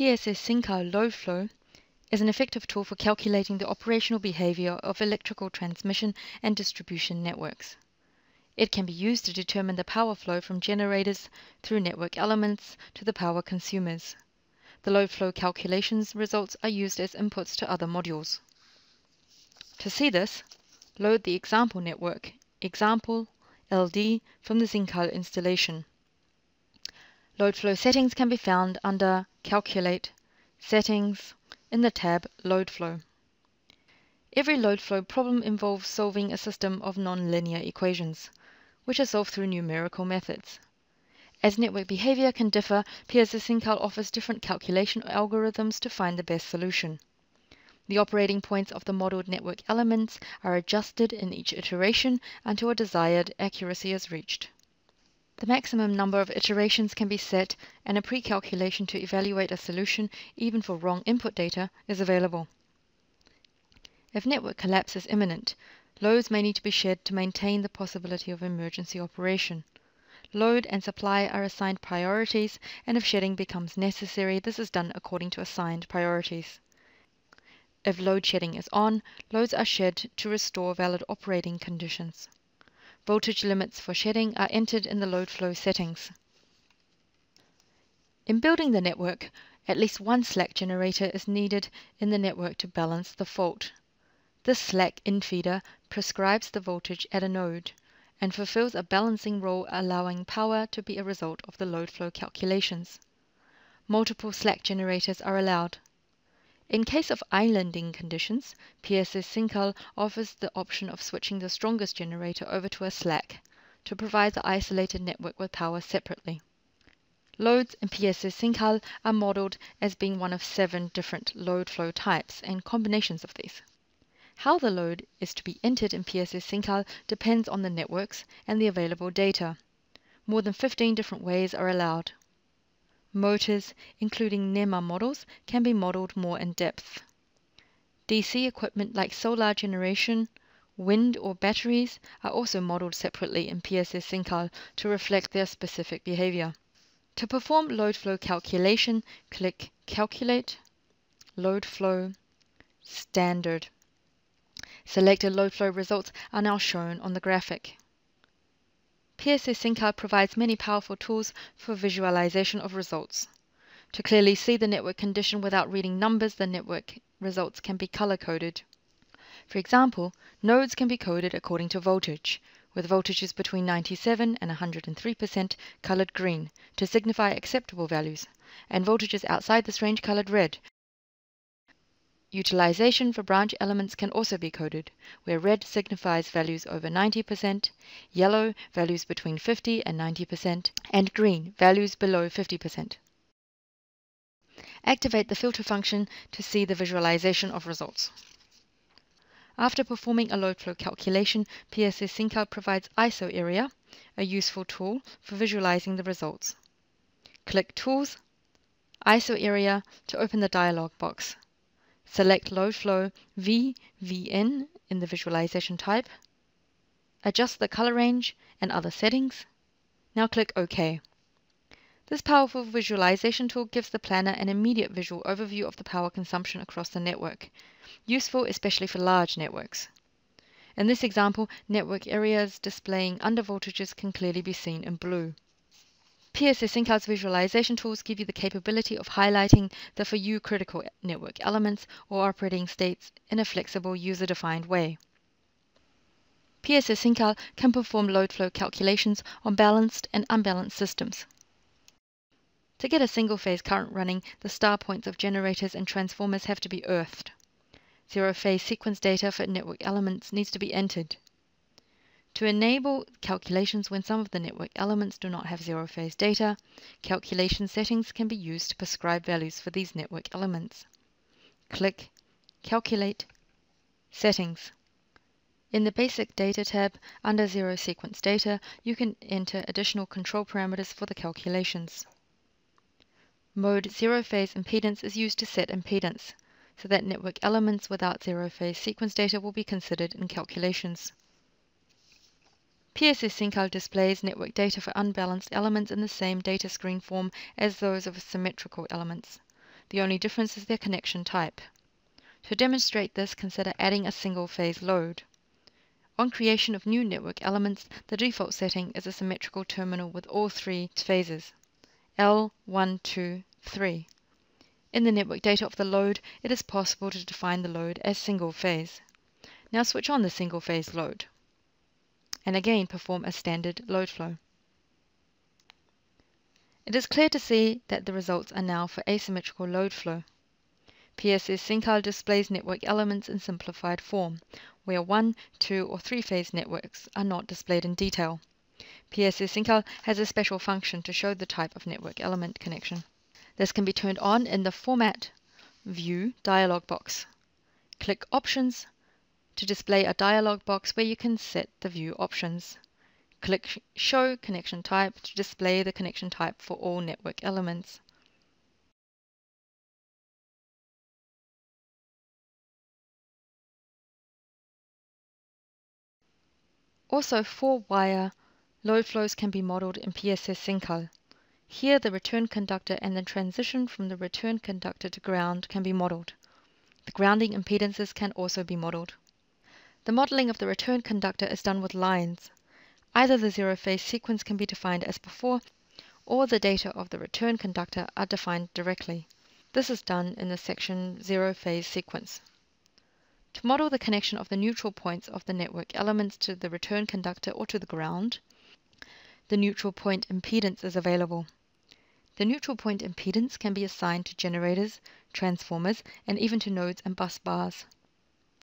PSS SINCAL load flow is an effective tool for calculating the operational behavior of electrical transmission and distribution networks. It can be used to determine the power flow from generators through network elements to the power consumers. The load flow calculations results are used as inputs to other modules. To see this, load the example network, example LD, from the SINCAL installation. Load flow settings can be found under Calculate, Settings, in the tab Load Flow. Every load flow problem involves solving a system of nonlinear equations, which are solved through numerical methods. As network behavior can differ, PSS SINCAL offers different calculation algorithms to find the best solution. The operating points of the modeled network elements are adjusted in each iteration until a desired accuracy is reached. The maximum number of iterations can be set and a pre-calculation to evaluate a solution even for wrong input data is available. If network collapse is imminent, loads may need to be shed to maintain the possibility of emergency operation. Load and supply are assigned priorities and if shedding becomes necessary, this is done according to assigned priorities. If load shedding is on, loads are shed to restore valid operating conditions. Voltage limits for shedding are entered in the load flow settings. In building the network, at least one slack generator is needed in the network to balance the fault. This slack infeeder prescribes the voltage at a node and fulfills a balancing role allowing power to be a result of the load flow calculations. Multiple slack generators are allowed. In case of islanding conditions, PSS SINCAL offers the option of switching the strongest generator over to a slack to provide the isolated network with power separately. Loads in PSS SINCAL are modeled as being one of seven different load flow types and combinations of these. How the load is to be entered in PSS SINCAL depends on the networks and the available data. More than 15 different ways are allowed. Motors, including NEMA models, can be modeled more in depth. DC equipment like solar generation, wind or batteries are also modeled separately in PSS SINCAL to reflect their specific behavior. To perform load flow calculation, click Calculate, Load Flow, Standard. Selected load flow results are now shown on the graphic. PSS SINCAL provides many powerful tools for visualization of results. To clearly see the network condition without reading numbers, the network results can be color-coded. For example, nodes can be coded according to voltage, with voltages between 97 and 103% colored green to signify acceptable values, and voltages outside this range colored red Utilization for branch elements can also be coded, where red signifies values over 90%, yellow values between 50 and 90%, and green values below 50%. Activate the filter function to see the visualization of results. After performing a load flow calculation, PSS SINCAL provides ISO area, a useful tool for visualizing the results. Click Tools, ISO area to open the dialog box. Select Load Flow VVN in the visualization type. Adjust the color range and other settings. Now click OK. This powerful visualization tool gives the planner an immediate visual overview of the power consumption across the network, useful especially for large networks. In this example, network areas displaying undervoltages can clearly be seen in blue. PSS SINCAL's visualization tools give you the capability of highlighting the for you critical network elements or operating states in a flexible user-defined way. PSS SINCAL can perform load flow calculations on balanced and unbalanced systems. To get a single-phase current running, the star points of generators and transformers have to be earthed. Zero-phase sequence data for network elements needs to be entered. To enable calculations when some of the network elements do not have zero phase data, calculation settings can be used to prescribe values for these network elements. Click Calculate Settings. In the Basic Data tab, under Zero Sequence Data, you can enter additional control parameters for the calculations. Mode Zero Phase Impedance is used to set impedance, so that network elements without zero phase sequence data will be considered in calculations. PSS SINCAL displays network data for unbalanced elements in the same data screen form as those of symmetrical elements. The only difference is their connection type. To demonstrate this, consider adding a single phase load. On creation of new network elements, the default setting is a symmetrical terminal with all three phases L, 1, 2, 3. In the network data of the load, it is possible to define the load as single phase. Now switch on the single phase load and again perform a standard load flow. It is clear to see that the results are now for asymmetrical load flow. PSS Sincal displays network elements in simplified form, where one, two, or three-phase networks are not displayed in detail. PSS Sincal has a special function to show the type of network element connection. This can be turned on in the Format View dialog box. Click Options to display a dialog box where you can set the view options. Click Show Connection Type to display the connection type for all network elements. Also, four wire, load flows can be modeled in PSS Sincal. Here, the return conductor and the transition from the return conductor to ground can be modeled. The grounding impedances can also be modeled. The modeling of the return conductor is done with lines. Either the zero-phase sequence can be defined as before, or the data of the return conductor are defined directly. This is done in the section zero-phase sequence. To model the connection of the neutral points of the network elements to the return conductor or to the ground, the neutral point impedance is available. The neutral point impedance can be assigned to generators, transformers, and even to nodes and bus bars.